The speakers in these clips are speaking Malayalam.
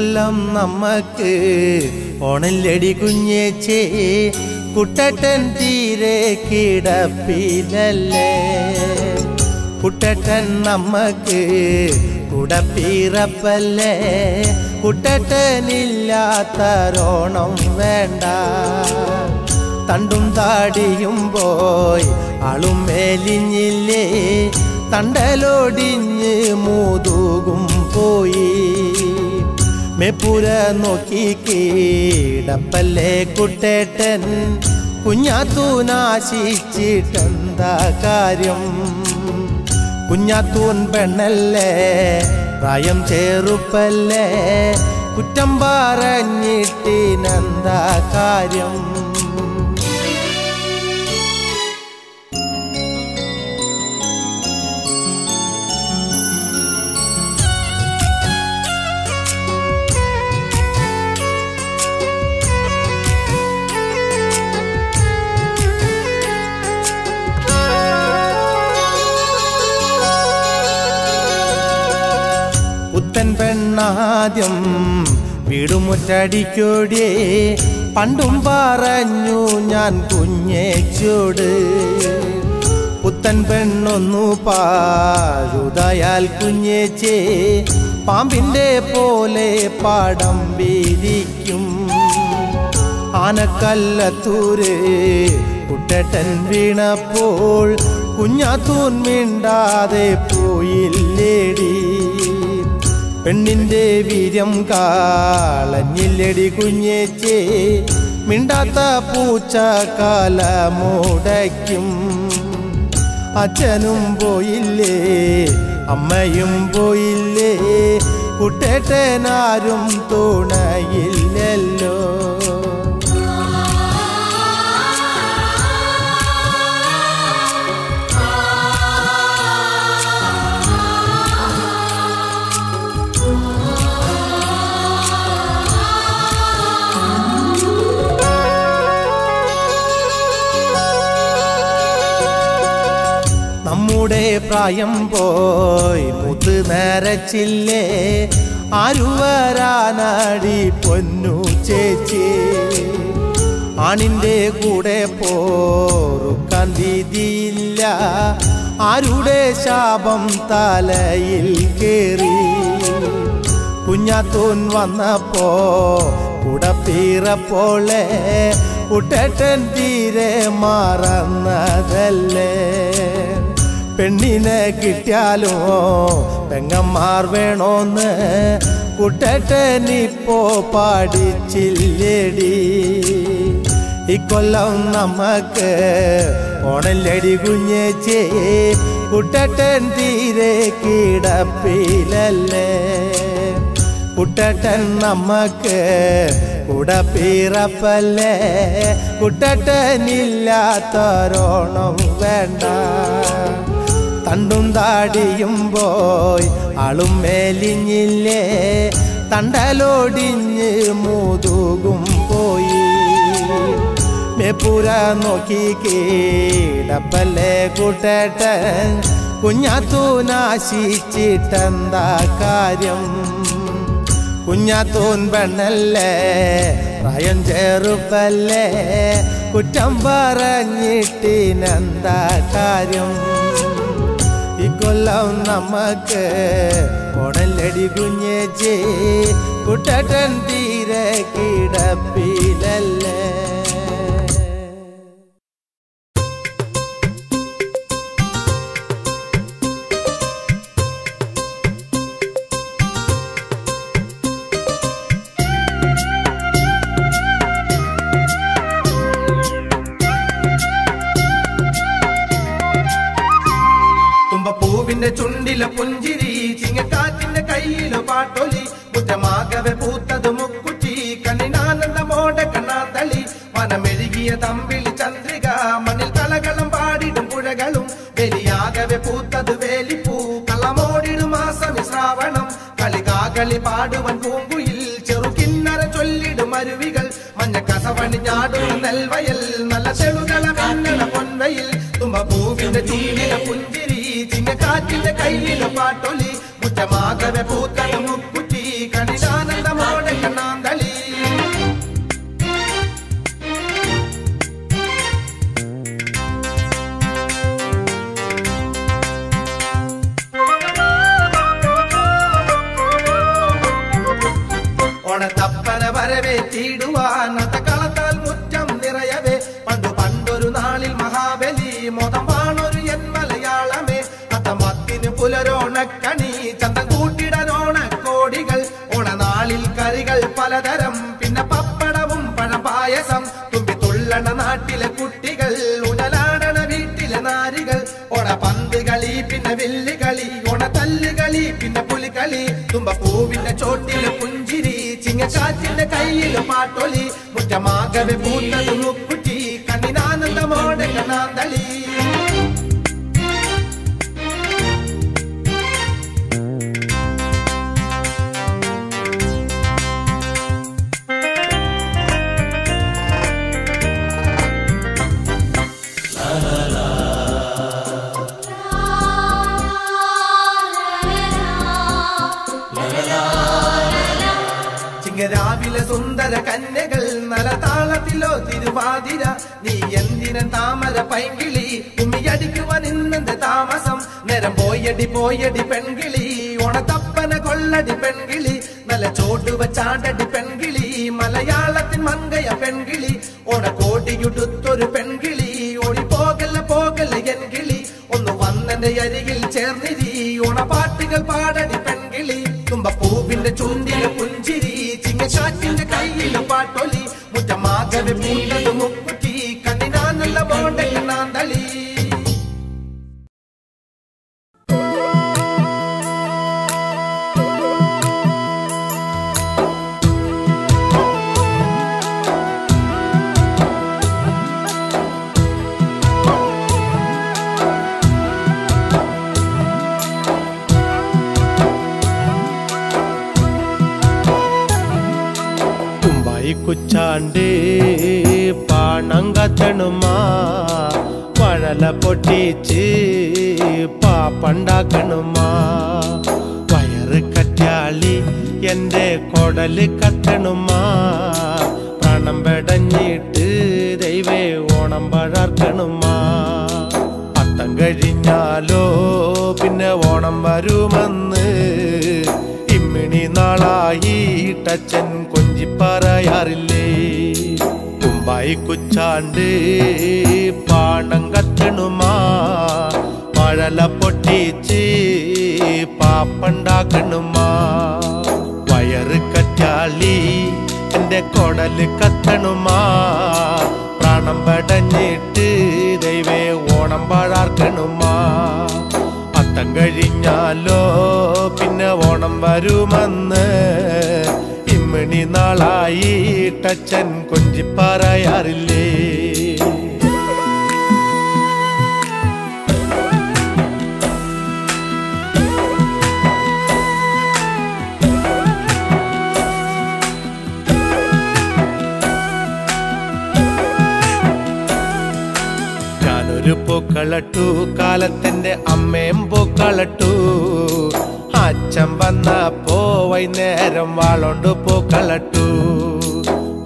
ഇക്കൊല്ലം നമ്മക്ക് ഓണല്ലടി കുഞ്ഞേച്ചേ കുട്ടട്ടൻ തീരെ കിടപ്പിലല്ലേ? കുട്ടട്ടൻ നമ്മക്ക് കുടപ്പീറപ്പല്ലേ? കുട്ടട്ടനില്ലാത്തരോണം വേണ്ട. തണ്ടും താടിയും പോയി ആളും മേലിഞ്ഞില്ലേ? തണ്ടലോടിഞ്ഞ് മൂതുകും പോയി. മെപ്പുര നോക്കി കീടപ്പല്ലേ കുട്ടേട്ടൻ? കുഞ്ഞാത്തൂനാശിച്ചിട്ടെന്താ കാര്യം? കുഞ്ഞാത്തൂൻ പെണ്ണല്ലേ പ്രായം ചേറുപ്പല്ലേ? കുറ്റം പറഞ്ഞിട്ടിനെന്താ കാര്യം? പെണ്ണാദ്യം വീടുമുറ്റടിക്കോടിയേ. പണ്ടും പറഞ്ഞു ഞാൻ കുഞ്ഞേച്ചോട് പുത്തൻ പെണ്ണൊന്നു പാഴുതായാൽ കുഞ്ഞേച്ചേ പാമ്പിന്റെ പോലെ പാടം വീരിക്കും ആനക്കല്ലത്തൂര് കുട്ടട്ടൻ വീണപ്പോൾ കുഞ്ഞാത്തൂൻ മിണ്ടാതെ പോയില്ലേടി. പെണ്ണിന്റെ വീര്യം കാളഞ്ഞില്ലടി കുഞ്ഞേച്ചേ. മിണ്ടാത്ത പൂച്ച കാലമുടയ്ക്കും അച്ഛനും പോയില്ലേ അമ്മയും പോയില്ലേ കുട്ടേട്ടനാരും തുണയില്ലല്ലോ. നമ്മുടെ പ്രായം പോയി മുത്ത് നരച്ചില്ലേ. ആരുവരാനാടി പൊന്നു ചേച്ചി. ആണിന്റെ കൂടെ പോറുക്കാൻ ആരുടെ ശാപം തലയിൽ കേറി. കുഞ്ഞാത്തൂൻ വന്നപ്പോ കുടപ്പീറപ്പോളെ. കുട്ടേട്ടൻ തീരെ മറന്നതല്ലേ. പെണ്ണിനെ കിട്ടിയാലോ? പെങ്ങന്മാർ വേണോന്ന്? കുട്ടേട്ടനിപ്പോ പാടിച്ചില്ലേടി ഇക്കൊല്ലം നമുക്ക് ഓണല്ലടി കുഞ്ഞേച്ചേ. കുട്ടട്ടൻ തീരെ കിടപ്പിലല്ലേ? കുട്ടട്ടൻ നമുക്ക് കുടപ്പീറപ്പല്ലേ? കുട്ടട്ടനില്ലാത്തോരോണം വേണ്ട. തണ്ടും താടിയും പോയി ആളും മേലിഞ്ഞില്ലേ. തണ്ടലോടിഞ്ഞ് മൂതുകും പോയി. മെപ്പുര നോക്കി കീടപ്പല്ലേ കൂട്ടേട്ട കുഞ്ഞാത്തൂ നാശിച്ചിട്ടെന്താ കാര്യം. കുഞ്ഞാത്തൂൻ പെണ്ണല്ലേ പ്രായം ചേറുപ്പല്ലേ. കുറ്റം പറഞ്ഞിട്ടിനെന്താ കാര്യം. ഇക്കൊല്ലം നമുക്ക്. ഉടലടി കുഞ്ഞേച്ചി കുട്ടൻ തീരെ കിടപ്പിലല്ലേ? ചിങ്ങക്കാറ്റിന്റെ കയ്യിലെ പാട്ടൊലി മുറ്റമാകവെ പൂത്തത് മുക്കുറ്റി കണ്ണിനാനന്ദമോടെ കണ്ണാത്തളി മനമെഴുകിയ തമ്പിളി ചന്ദ്രിക മണ്ണിൽ കളകളം പാടിടും പുഴകളും വെലിയാകവെ പൂത്തത് വേലിപ്പൂ കള്ളമോടിടും മാസം ശ്രാവണം കളികാകളി പാടുവൻ പൂങ്കുയിൽ ചെറുകിന്നര ചൊല്ലിടും അരുവികൾ മഞ്ഞ കസവണിഞ്ഞാടും നെൽവയൽ നല്ല ചെളുകള മിന്നണ പൊൻവയിൽ തുമ്പപ്പൂവിന്റെ ചൂടിലെ പുഞ്ചിരി ചിങ്ങക്കാറ്റിന്റെ കയ്യിലെ പാട്ടൊലി சமாகவே பூத்த തുമ്പ പൂവിന്റെ ചോട്ടിലെ പുഞ്ചിരി ചിങ്ങക്കാറ്റിന്റെ കയ്യിൽ പാട്ടൊലി മുറ്റമാകവെ പൂത്തത് മുക്കുറ്റി കണ്ണിനാനന്ദമോടെ കണ്ണാന്തളി. നീ എന്തിനൻ താമര പൈങ്കിളി? കുമ്മിയടിക്കുവാൻ ഇന്നെന്ത് താമസം? നേരം പോയടി പോയടി പെൺകിളി. ഓണത്തപ്പന കൊള്ളടി പെൺകിളി. നല്ല ചോട്ടു വച്ചാണ്ടടി പെൺകിളി. മലയാളത്തിൻ മങ്കയ പെൺകിളി. ഓണക്കോടിയുടുത്തൊരു പെൺകിളി. ഓടി പോകല്ല പോകല്ല എൻ കിളി ഒന്ന് വന്നെന്റെ അരികിൽ ചേർന്നിരി. ഓണപ്പാട്ടുകൾ പാടടി പെൺകിളി. തുമ്പപ്പൂവിന്റെ ചുണ്ടിലെ പുഞ്ചിരി. ചിങ്ങശാറ്റിന്റെ കയ്യിലെ പാട്ടൊലി. മുറ്റമാകവെ വഴല പൊട്ടിച്ച് പാപ്പണ്ടാക്കണുമാ വയറ് കറ്റാളി എന്റെ കൊടൽ കത്തണുമാ. പ്രാണം പെടഞ്ഞിട്ട് ദൈവേ ഓണം പഴർക്കണുമാ. പത്തം കഴിഞ്ഞാലോ പിന്നെ ഓണം വരുമെന്ന്. ഇമ്മിണി നാളായി ടച്ചൻ കൊഞ്ചി പറയാറില്ലേ കുമ്പായി കുച്ചാണ്ട് പാണം കത്തണുമാ മഴല പൊട്ടിച്ച് പാപ്പണ്ടാക്കണുമാ. വയറ് കറ്റാളി എന്റെ കൊടൽ കത്തണുമാ. പ്രാണം പടഞ്ഞിട്ട് ദൈവേ ഓണം പാഴാക്കണുമാ അത്തം കഴിഞ്ഞാലോ പിന്നെ ഓണം വരുമെന്ന് ഇമ്മിണി നാളായി ടച്ചൻ പൂക്കളട്ടു കാലത്തിന്റെ അമ്മയും പൂക്കളട്ടു. അച്ഛൻ വന്നപ്പോ വൈകുന്നേരം വാളോണ്ട് പൂക്കളട്ടു.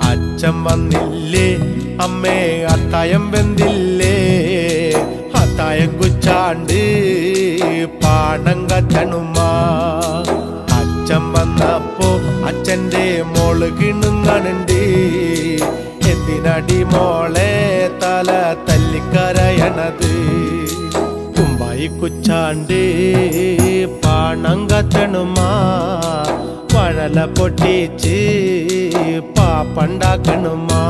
അച്ഛൻ വന്നില്ലേ? അമ്മേ അത്തായം വെന്തില്ലേ? അത്തായം കുച്ചാണ്ട് പാടം കത്തണുമാ അച്ഛൻ വന്നപ്പോ അച്ഛന്റെ മോൾ കിണുങ്ങണുണ്ട്. എന്തിനടി മോളെ തല കുമ്പായി കുച്ചാണ്ട് പാണം കത്തണുമാ വഴല പൊട്ടിച്ച് പാപ്പണ്ടാക്കണുമാ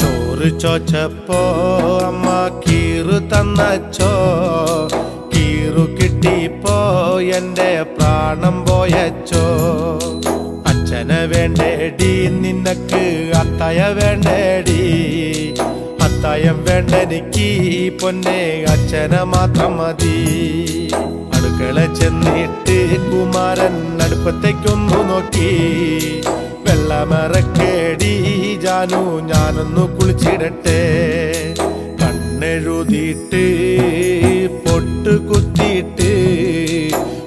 ചോറ് തന്നച്ചോ കീറു കിട്ടിപ്പോ എന്റെ പ്രാണം പോയച്ചോ? അച്ഛനെ വേണ്ടേടി നിനക്ക് അത്തായ വേണ്ടേടി. അത്തായം വേണ്ടെനിക്ക് പൊന്നെ അച്ഛന മാത്രം മതി. അടുക്കള ചെന്നിട്ട് കുമാരൻ അടുപ്പത്തേക്കൊന്നു നോക്കി. വെള്ളമറക്കേടി ജാനു ഞാനൊന്നു കുളിച്ചിടട്ടെ. മണ്ണെഴുതിയിട്ട് പൊട്ട് കുത്തിയിട്ട്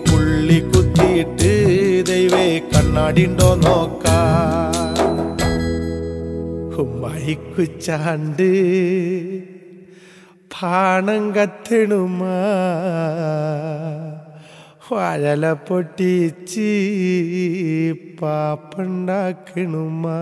പുള്ളി കുത്തിയിട്ട് ദൈവേ കണ്ണാടിണ്ടോ നോക്കാ. പാണം കത്തിണുമാ വഴല പൊട്ടിച്ച് പാപ്പുണ്ടാക്കണുമാ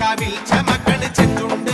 കവിൽ ചമക്കടിച്ചെത്തുണ്ട്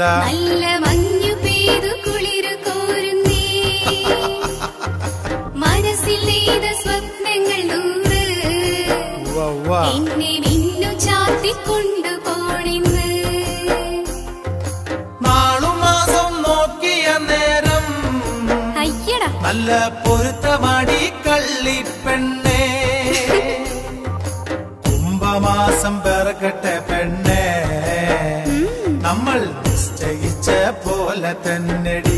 എന്താ? നല്ല മഞ്ഞു പെയ്തു കുളിരു കോരുന്നേ. മനസ്സിൽ നെയ്ത സ്വപ്നങ്ങൾ നൂറ്. എന്നെ നിന്നു ചാത്തിക്കൊണ്ടു പോണിന്ന്. മാളുമാസം നോക്കിയ നേരം അയ്യട. നല്ല പൊരുത്തമാടി തന്നെടി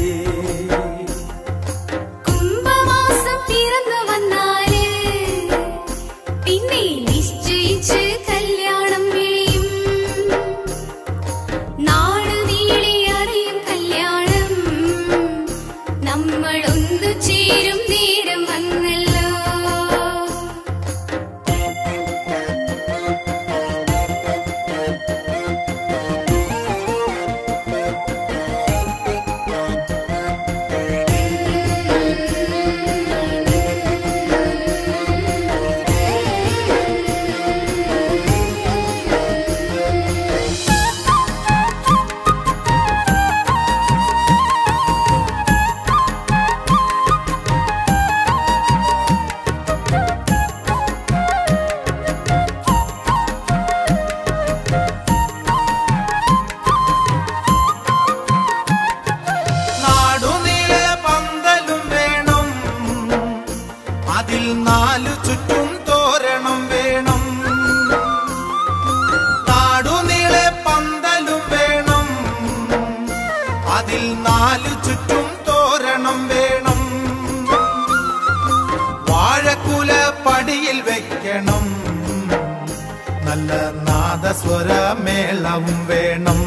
വേണം.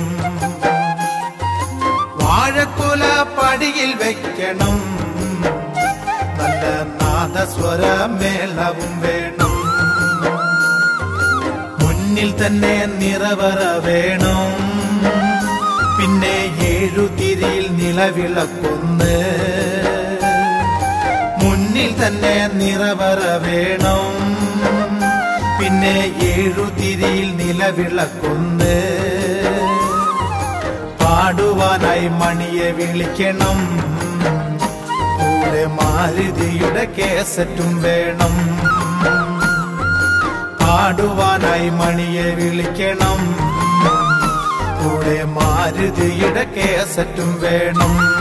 വാഴക്കുല പടിയിൽ വെക്കണം. നല്ല നാദസ്വരമേളവും വേണം. മുന്നിൽ തന്നെ നിറവറ വേണം. പിന്നെ ഏഴുതിരിയിൽ നിലവിളക്കൊന്ന്. മുന്നിൽ തന്നെ നിറവറ വേണം. പിന്നെ ഏഴുതിരിയിൽ നിലവിളക്കൊന്ന്. പാടുവാനായി മണിയെ വിളിക്കണം. കൂടെ മാരുതിയുടെ കേസറ്റും വേണം. പാടുവാനായി മണിയെ വിളിക്കണം. കൂടെ മാരുതിയുടെ കേസറ്റും വേണം.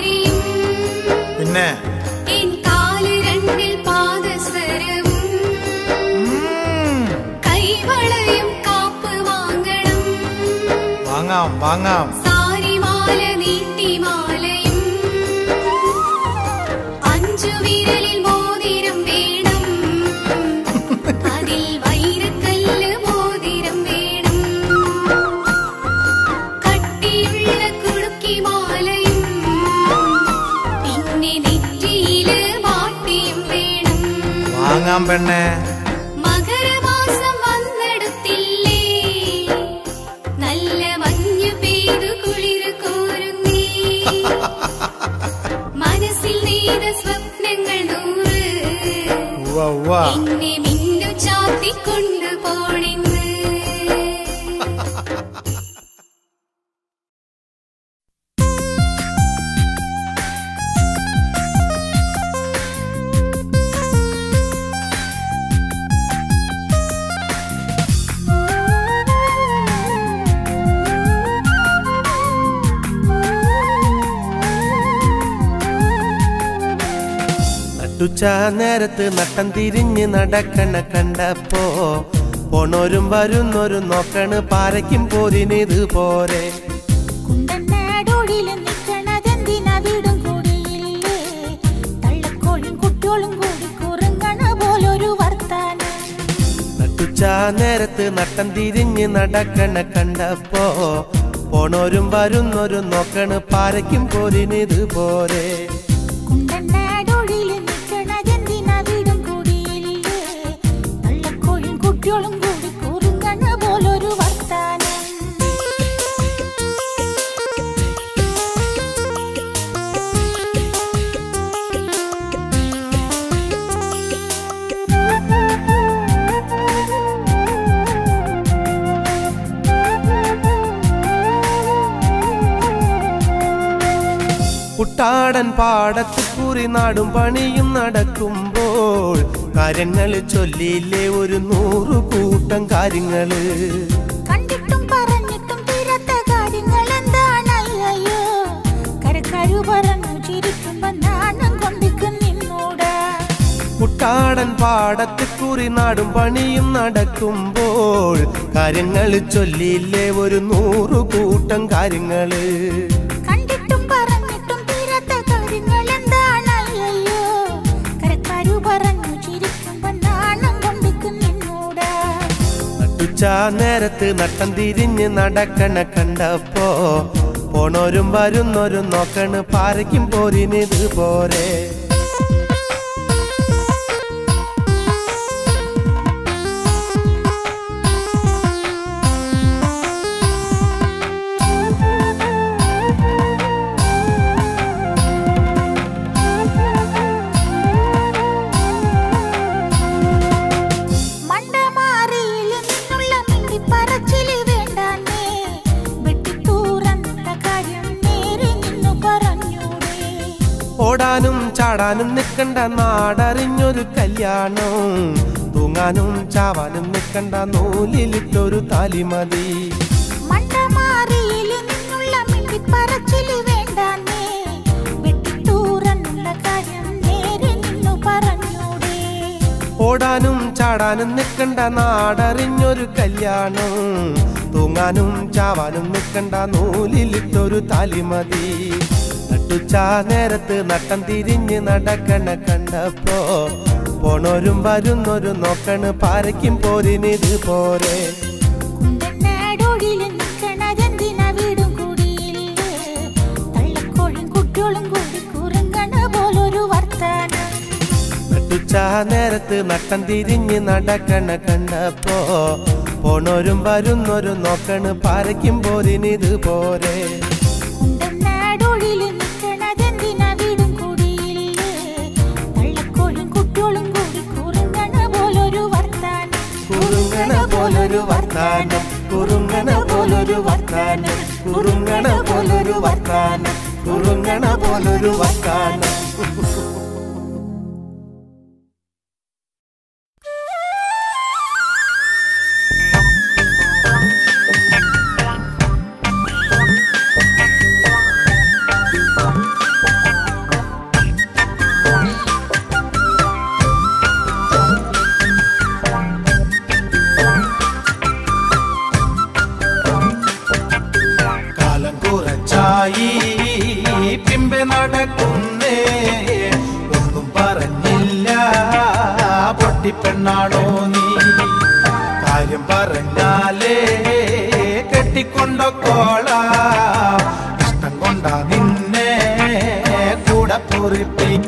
தெரியும் என்ன? என் காலு ரெண்டில் பாத சரவும் கைவளையும் காப்பு வாங்கணும். வாங்காம் வாங்காம். വാങ്ങാം പെണ്ണേ. മനസ്സിൽ സ്വപ്നങ്ങൾ നൂറ്. നട്ടുച്ച നേരത്ത് നട്ടം തിരിഞ്ഞ് നടക്കണ കണ്ടപ്പോ പോണോരും വരുന്നോരും നോക്കണ് പാരയ്ക്കും പോരിനിത് പോരെ. നേരത്ത് നട്ടം തിരിഞ്ഞ് നടക്കണ കണ്ടപ്പോ പോണോരും വരുന്നോരും നോക്കണ് പാരയ്ക്കും പോരിനിത് പോരെ. കുട്ടാടൻ പാടത്ത് കുറി നാടും പണിയും നടക്കുമ്പോൾ കാര്യങ്ങൾ ചൊല്ലിയില്ലേ ഒരു നൂറു കൂട്ടം കാര്യങ്ങൾ. കണ്ടിട്ടും പറഞ്ഞിട്ടും തീരാത്ത കാര്യങ്ങൾ എന്താണ് അയ്യോ കരക്കാരു പറഞ്ഞു ചിരിക്കുമ്പോ നാണം കൊണ്ടിക്ക് നിന്നൂടാ. കുട്ടാടൻ പാടത്ത് കുറി നാടും പണിയും നടക്കുമ്പോൾ കാര്യങ്ങൾ ചൊല്ലിയില്ലേ ഒരു നൂറു കൂട്ടം കാര്യങ്ങൾ. നട്ടുച്ച നേരത്ത് നട്ടം തിരിഞ്ഞ് നടക്കണ കണ്ടപ്പോ പോണോരും വരുന്നോരും നോക്കണ് പാരയ്ക്കും പോരിനിത് പോരെ. ചാടാനും നിൽക്കണ്ട നാടറിഞ്ഞൊരു കല്യാണം. തൂങ്ങാനും ചാവാനും നിൽക്കണ്ട നൂലിലിട്ടൊരു താലിമതി. മതി. ഓടാനും ചാടാനും നിൽക്കണ്ട നാടറിഞ്ഞൊരു കല്യാണം. തൂങ്ങാനും ചാവാനും നിൽക്കണ്ട നൂലിലിട്ടൊരു താലിമതി. നട്ടുച്ച നേരത്ത് നട്ടം തിരിഞ്ഞ് നടക്കണ കണ്ടപ്പോ പോണോരും വരുന്നൊരു നോക്കണ് പാരയ്ക്കും പോരിനിത് പോരെ. നേരത്ത് നട്ടം തിരിഞ്ഞ് നടക്കണ കണ്ടപ്പോ പോണോരും വരുന്നൊരു നോക്കണ് പാരയ്ക്കും പോരിനിത് പോരെ. പോലൊരു വർത്താനം. കുറുങ്ങണ പോലൊരു വർത്താനം. കുറുങ്ങണ പോലൊരു വർത്താനം. കുറുങ്ങണ പോലൊരു വർത്താനം. കാര്യം പറഞ്ഞാലേ കെട്ടിക്കൊണ്ടോള ഇഷ്ടം കൊണ്ടാ നിന്നെ കൂടെ പൊറിപ്പിക്കാൻ